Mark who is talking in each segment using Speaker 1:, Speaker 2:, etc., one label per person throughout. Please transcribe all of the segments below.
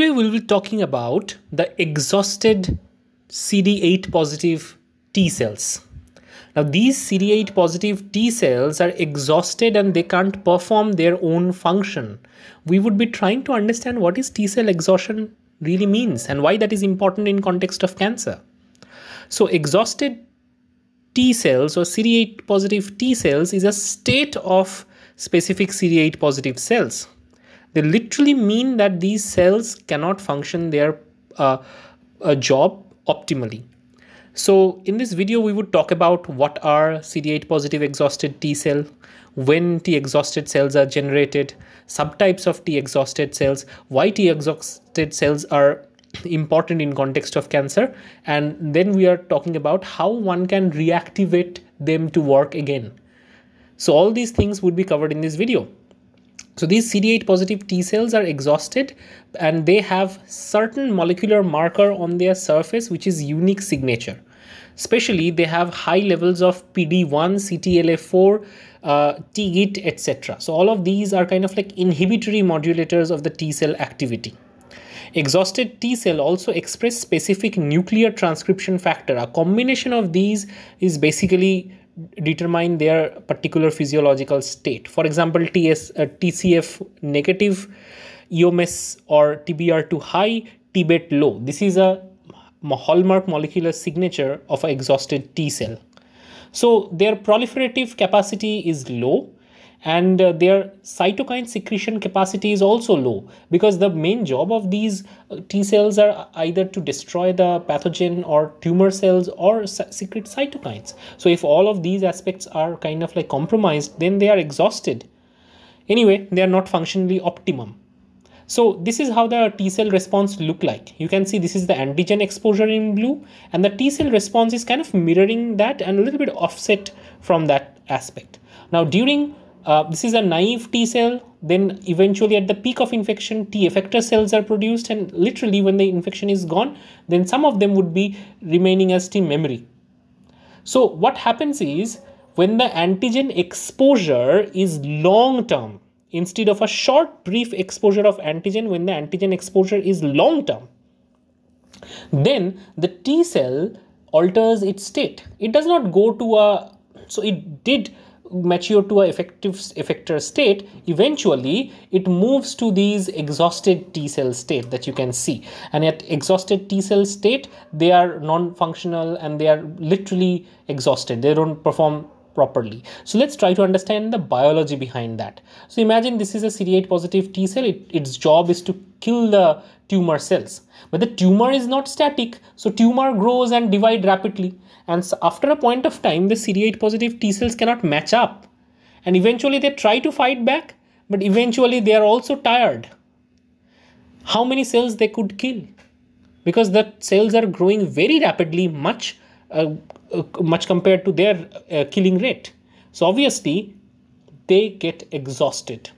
Speaker 1: Today we will be talking about the exhausted CD8 positive T cells. Now these CD8 positive T cells are exhausted and they can't perform their own function. We would be trying to understand what is T cell exhaustion really means and why that is important in context of cancer. So exhausted T cells or CD8 positive T cells is a state of specific CD8 positive cells. They literally mean that these cells cannot function their uh, job optimally. So in this video, we would talk about what are CD8 positive exhausted T cell, when T exhausted cells are generated, subtypes of T exhausted cells, why T exhausted cells are important in context of cancer, and then we are talking about how one can reactivate them to work again. So all these things would be covered in this video. So these CD8 positive T cells are exhausted and they have certain molecular marker on their surface which is unique signature. Especially they have high levels of PD1, CTLA4, uh, TIGIT, etc. So all of these are kind of like inhibitory modulators of the T cell activity. Exhausted T cell also express specific nuclear transcription factor. A combination of these is basically determine their particular physiological state. For example, TS, uh, TCF negative, EOMES or TBR2 high, TBET low. This is a hallmark molecular signature of an exhausted T cell. So their proliferative capacity is low and uh, their cytokine secretion capacity is also low because the main job of these uh, T cells are either to destroy the pathogen or tumor cells or secrete cytokines. So if all of these aspects are kind of like compromised, then they are exhausted. Anyway, they are not functionally optimum. So this is how the T cell response look like. You can see this is the antigen exposure in blue and the T cell response is kind of mirroring that and a little bit offset from that aspect. Now during uh, this is a naive T cell. Then eventually at the peak of infection, T effector cells are produced and literally when the infection is gone, then some of them would be remaining as T memory. So what happens is when the antigen exposure is long term, instead of a short brief exposure of antigen, when the antigen exposure is long term, then the T cell alters its state. It does not go to a, so it did mature to a effective effector state, eventually it moves to these exhausted T cell state that you can see. And at exhausted T cell state, they are non-functional and they are literally exhausted. They don't perform properly. So let's try to understand the biology behind that. So imagine this is a CD8 positive T cell. It, its job is to kill the tumor cells. But the tumor is not static. So tumor grows and divide rapidly. And so after a point of time, the CD8 positive T cells cannot match up. And eventually they try to fight back, but eventually they are also tired. How many cells they could kill? Because the cells are growing very rapidly, much, uh, much compared to their uh, killing rate. So obviously, they get exhausted.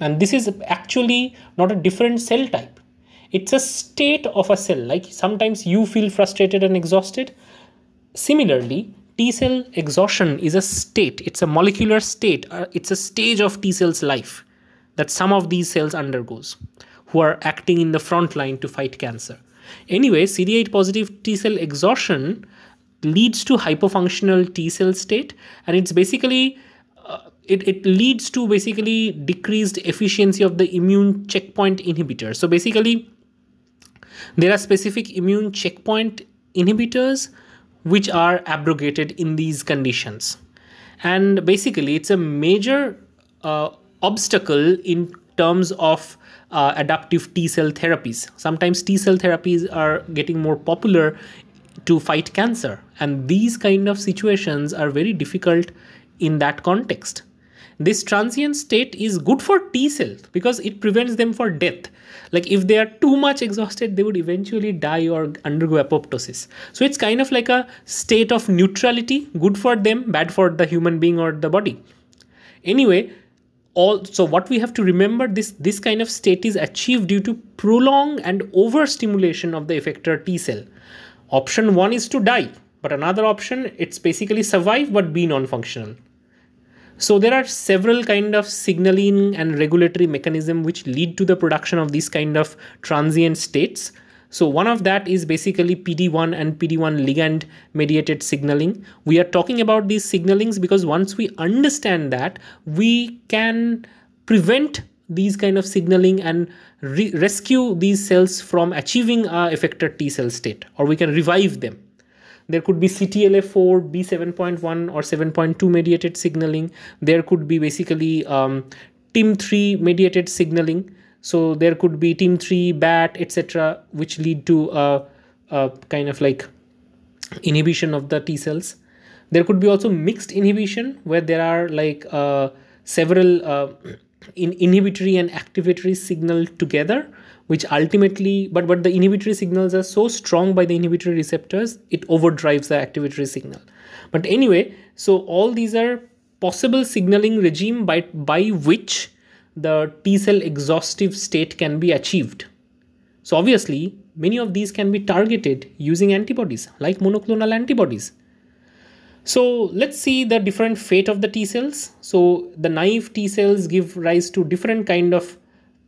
Speaker 1: And this is actually not a different cell type. It's a state of a cell. Like sometimes you feel frustrated and exhausted. Similarly, T cell exhaustion is a state, it's a molecular state, uh, it's a stage of T cell's life that some of these cells undergoes who are acting in the front line to fight cancer. Anyway, CD8 positive T cell exhaustion leads to hypofunctional T cell state and it's basically uh, it, it leads to basically decreased efficiency of the immune checkpoint inhibitor. So basically there are specific immune checkpoint inhibitors which are abrogated in these conditions. And basically, it's a major uh, obstacle in terms of uh, adoptive T cell therapies. Sometimes T cell therapies are getting more popular to fight cancer, and these kind of situations are very difficult in that context. This transient state is good for T cells because it prevents them for death. Like if they are too much exhausted, they would eventually die or undergo apoptosis. So it's kind of like a state of neutrality, good for them, bad for the human being or the body. Anyway, all so what we have to remember this this kind of state is achieved due to prolonged and overstimulation of the effector T cell. Option 1 is to die, but another option it's basically survive but be non-functional. So there are several kind of signaling and regulatory mechanism which lead to the production of these kind of transient states. So one of that is basically PD1 and PD1 ligand mediated signaling. We are talking about these signalings because once we understand that, we can prevent these kind of signaling and re rescue these cells from achieving a effector T cell state or we can revive them. There could be CTLA4, B7.1 or 7.2 mediated signaling. There could be basically um, TIM3 mediated signaling. So there could be TIM3, BAT, etc., which lead to a, a kind of like inhibition of the T cells. There could be also mixed inhibition where there are like uh, several uh, in inhibitory and activatory signal together which ultimately but but the inhibitory signals are so strong by the inhibitory receptors it overdrives the activatory signal. But anyway so all these are possible signaling regime by by which the T cell exhaustive state can be achieved. So obviously many of these can be targeted using antibodies like monoclonal antibodies so let's see the different fate of the T cells. So the naive T cells give rise to different kind of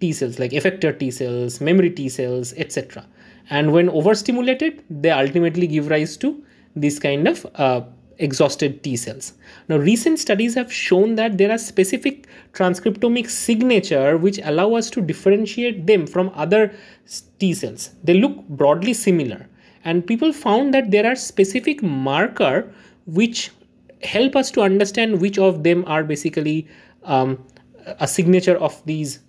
Speaker 1: T cells like effector T cells, memory T cells, etc. And when overstimulated, they ultimately give rise to this kind of uh, exhausted T cells. Now, recent studies have shown that there are specific transcriptomic signature which allow us to differentiate them from other T cells. They look broadly similar, and people found that there are specific marker which help us to understand which of them are basically um, a signature of these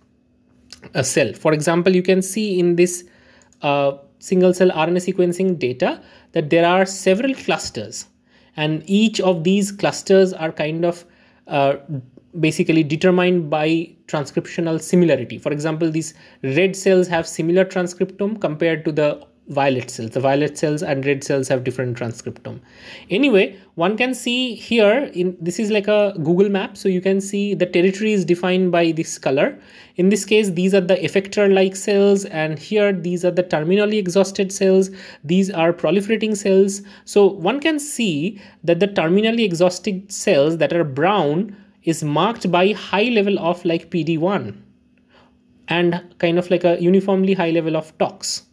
Speaker 1: a cell. For example, you can see in this uh, single cell RNA sequencing data that there are several clusters and each of these clusters are kind of uh, basically determined by transcriptional similarity. For example, these red cells have similar transcriptome compared to the violet cells. The violet cells and red cells have different transcriptome. Anyway, one can see here in this is like a Google map. So you can see the territory is defined by this color. In this case, these are the effector like cells and here these are the terminally exhausted cells. These are proliferating cells. So one can see that the terminally exhausted cells that are brown is marked by high level of like PD1 and kind of like a uniformly high level of tox.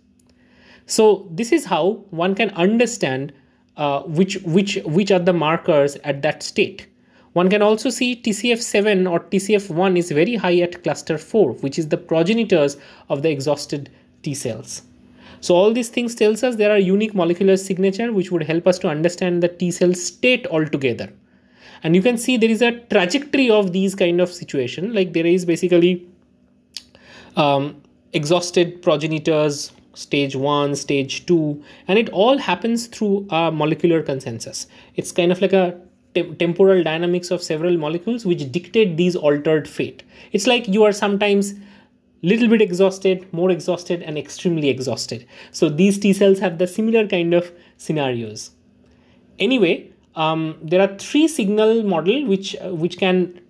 Speaker 1: So this is how one can understand uh, which, which, which are the markers at that state. One can also see TCF7 or TCF1 is very high at cluster 4, which is the progenitors of the exhausted T cells. So all these things tells us there are unique molecular signature which would help us to understand the T cell state altogether. And you can see there is a trajectory of these kind of situation. Like there is basically um, exhausted progenitors, stage one, stage two, and it all happens through a molecular consensus. It's kind of like a te- temporal dynamics of several molecules which dictate these altered fate. It's like you are sometimes little bit exhausted, more exhausted, and extremely exhausted. So these T cells have the similar kind of scenarios. Anyway, um, there are three signal model which uh, which can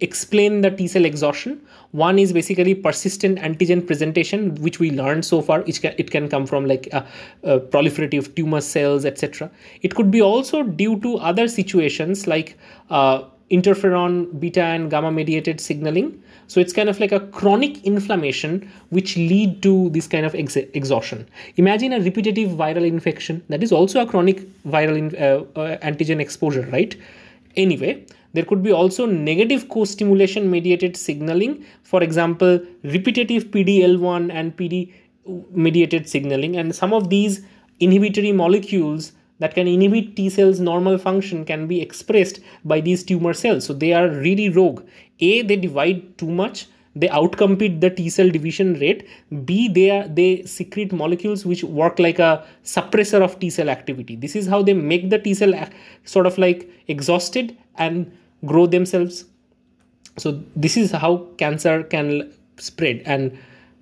Speaker 1: explain the T cell exhaustion. One is basically persistent antigen presentation, which we learned so far. It can, it can come from like a, a proliferative tumor cells, etc. It could be also due to other situations like uh, interferon beta and gamma mediated signaling. So it's kind of like a chronic inflammation which lead to this kind of ex exhaustion. Imagine a repetitive viral infection that is also a chronic viral in, uh, uh, antigen exposure, right? Anyway, there could be also negative co-stimulation mediated signaling. For example, repetitive PDL1 and PD mediated signaling. And some of these inhibitory molecules that can inhibit T cells normal function can be expressed by these tumor cells. So they are really rogue. A, they divide too much they outcompete the T cell division rate. B, they are they secrete molecules which work like a suppressor of T cell activity. This is how they make the T cell uh, sort of like exhausted and grow themselves. So this is how cancer can spread and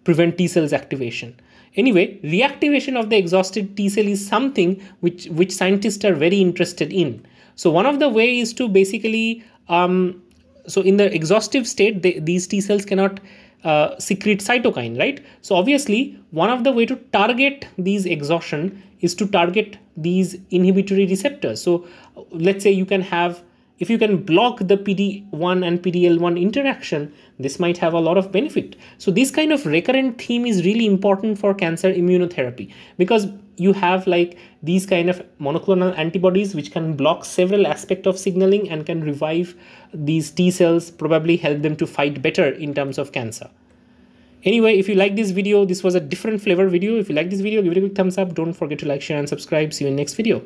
Speaker 1: prevent T cells activation. Anyway, reactivation of the exhausted T cell is something which which scientists are very interested in. So one of the way is to basically um, so in the exhaustive state, they, these T cells cannot uh, secrete cytokine, right? So obviously, one of the way to target these exhaustion is to target these inhibitory receptors. So let's say you can have if you can block the PD1 and PDL1 interaction, this might have a lot of benefit. So this kind of recurrent theme is really important for cancer immunotherapy because you have like these kind of monoclonal antibodies which can block several aspects of signaling and can revive these T cells, probably help them to fight better in terms of cancer. Anyway, if you like this video, this was a different flavor video. If you like this video, give it a quick thumbs up. Don't forget to like, share, and subscribe. See you in next video.